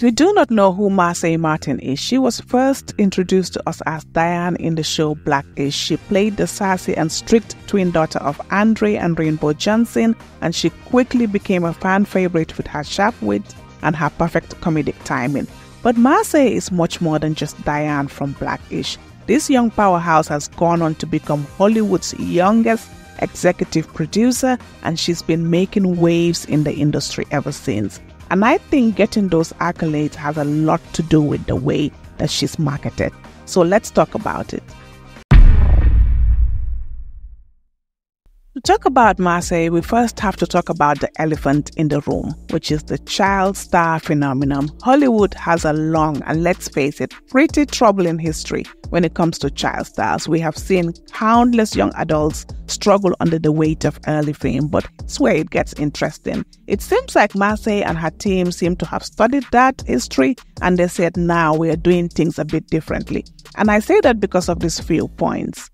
You do not know who Marsai Martin is, she was first introduced to us as Diane in the show Blackish. She played the sassy and strict twin daughter of Andre and Rainbow Johnson, and she quickly became a fan favorite with her sharp wit and her perfect comedic timing. But Marsai is much more than just Diane from Blackish. This young powerhouse has gone on to become Hollywood's youngest executive producer, and she's been making waves in the industry ever since. And I think getting those accolades has a lot to do with the way that she's marketed. So let's talk about it. To talk about Marsai, we first have to talk about the elephant in the room, which is the child star phenomenon. Hollywood has a long and let's face it, pretty troubling history when it comes to child stars. We have seen countless young adults struggle under the weight of early fame, but it's where it gets interesting. It seems like Marsai and her team seem to have studied that history and they said now we are doing things a bit differently. And I say that because of these few points.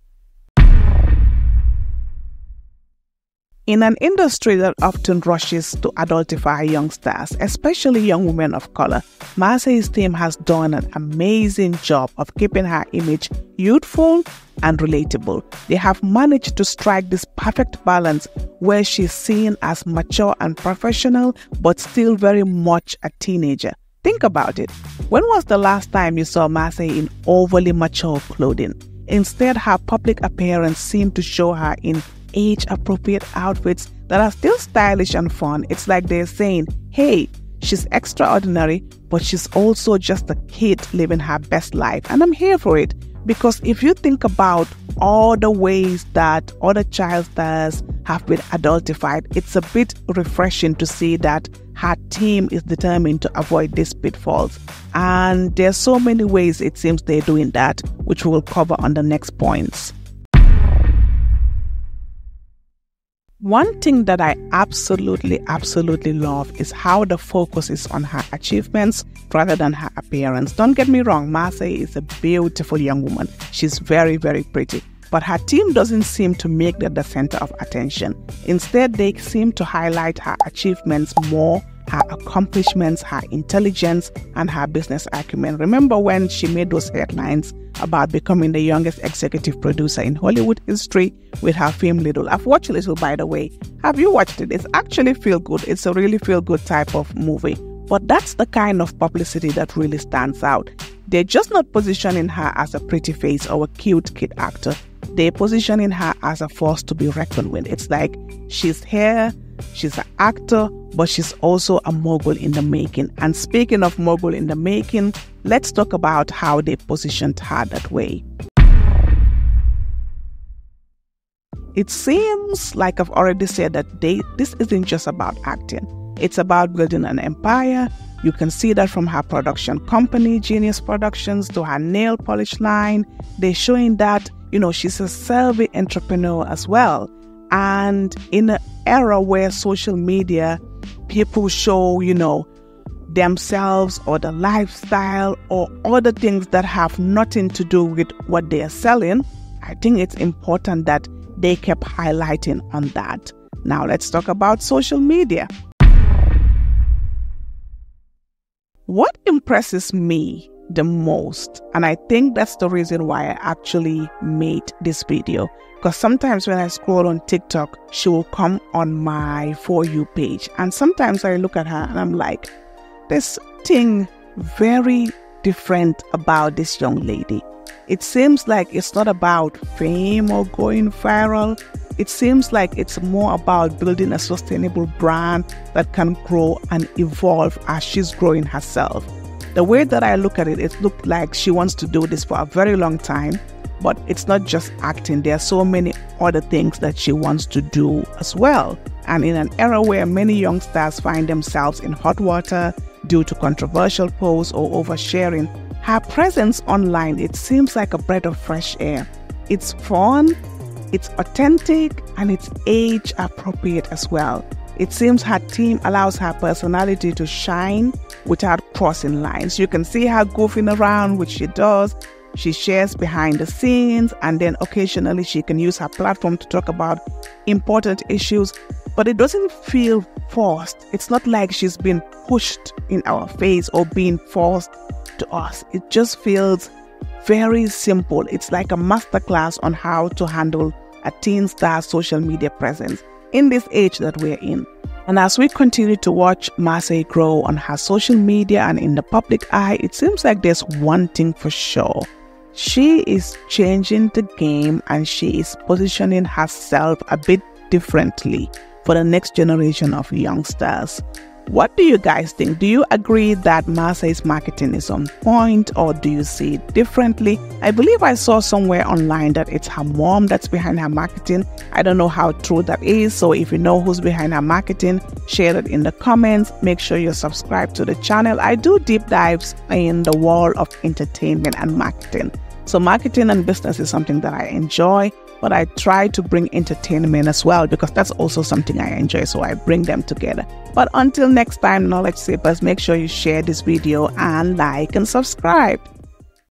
In an industry that often rushes to adultify young stars, especially young women of color, Marsai's team has done an amazing job of keeping her image youthful and relatable. They have managed to strike this perfect balance where she's seen as mature and professional, but still very much a teenager. Think about it. When was the last time you saw Marsai in overly mature clothing? Instead, her public appearance seemed to show her in age appropriate outfits that are still stylish and fun. It's like they're saying, hey, she's extraordinary, but she's also just a kid living her best life. And I'm here for it because if you think about all the ways that other child stars have been adultified, it's a bit refreshing to see that her team is determined to avoid these pitfalls. And there's so many ways it seems they're doing that, which we'll cover on the next points. One thing that I absolutely, absolutely love is how the focus is on her achievements rather than her appearance. Don't get me wrong, Marsai is a beautiful young woman. She's very, very pretty. But her team doesn't seem to make that the center of attention. Instead, they seem to highlight her achievements more her accomplishments, her intelligence, and her business acumen. Remember when she made those headlines about becoming the youngest executive producer in Hollywood history with her film Little? I've watched Little, by the way. Have you watched it? It's actually feel good. It's a really feel good type of movie. But that's the kind of publicity that really stands out. They're just not positioning her as a pretty face or a cute kid actor. They're positioning her as a force to be reckoned with. It's like she's here, she's an actor, but she's also a mogul in the making. And speaking of mogul in the making, let's talk about how they positioned her that way. It seems like I've already said that they, this isn't just about acting. It's about building an empire. You can see that from her production company, Genius Productions, to her nail polish line. They're showing that, you know, she's a savvy entrepreneur as well. And in an era where social media people show, you know, themselves or the lifestyle or other things that have nothing to do with what they are selling, I think it's important that they kept highlighting on that. Now let's talk about social media. What impresses me the most, and I think that's the reason why I actually made this video, because sometimes when I scroll on TikTok, she will come on my For You page. And sometimes I look at her and I'm like, there's thing very different about this young lady. It seems like it's not about fame or going viral. It seems like it's more about building a sustainable brand that can grow and evolve as she's growing herself. The way that I look at it, it looked like she wants to do this for a very long time but it's not just acting, there are so many other things that she wants to do as well. And in an era where many young stars find themselves in hot water due to controversial posts or oversharing, her presence online, it seems like a breath of fresh air. It's fun, it's authentic, and it's age appropriate as well. It seems her team allows her personality to shine without crossing lines. You can see her goofing around, which she does, she shares behind the scenes, and then occasionally she can use her platform to talk about important issues. but it doesn't feel forced. It's not like she's been pushed in our face or being forced to us. It just feels very simple. It's like a masterclass on how to handle a teen star social media presence in this age that we're in. And as we continue to watch Marsai grow on her social media and in the public eye, it seems like there's one thing for sure. She is changing the game and she is positioning herself a bit differently for the next generation of youngsters. What do you guys think? Do you agree that Marsai's marketing is on point or do you see it differently? I believe I saw somewhere online that it's her mom that's behind her marketing. I don't know how true that is. So if you know who's behind her marketing, share it in the comments. Make sure you subscribe to the channel. I do deep dives in the world of entertainment and marketing. So marketing and business is something that I enjoy but I try to bring entertainment as well because that's also something I enjoy. So I bring them together. But until next time, Knowledge Seekers, make sure you share this video and like and subscribe.